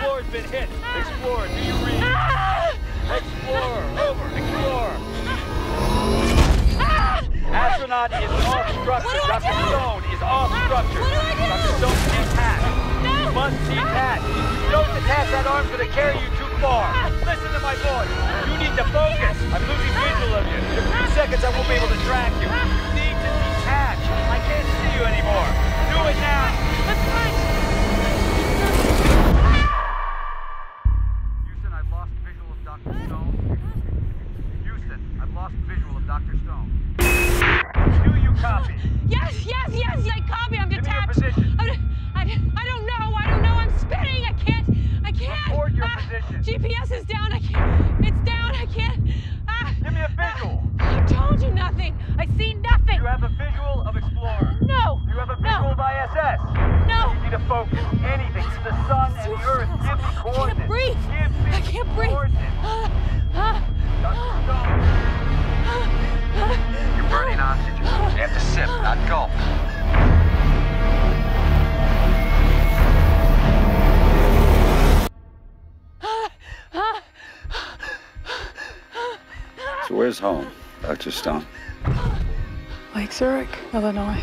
Explorer's been hit. Explorer, do you read? Explorer, over. Explorer. Astronaut is off structure. Do Dr. Stone is off structure. What do I do? Dr. Stone detached. No. You must detach. If you don't detach, that arm's gonna carry you too far. Listen to my voice. You need to focus. I'm losing visual of you. In a few seconds, I won't be able to track you. No. Need to focus. Anything. The sun and the earth. Give me I can't breathe. Give me I can't breathe. coordinates. Dr. Stone. ah, You're burning oxygen. You have to sip, not gulp. So where's home, Dr. Stone? Lake Zurich, Illinois.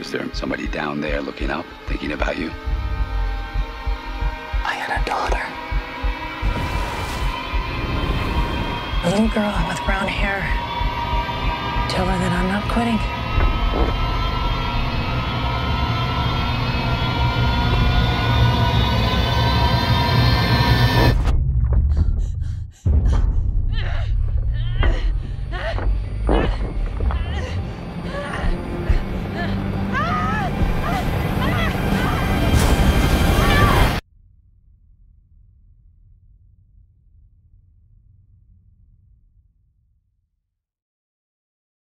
Is there somebody down there looking up, thinking about you? I had a daughter. A little girl with brown hair. Tell her that I'm not quitting.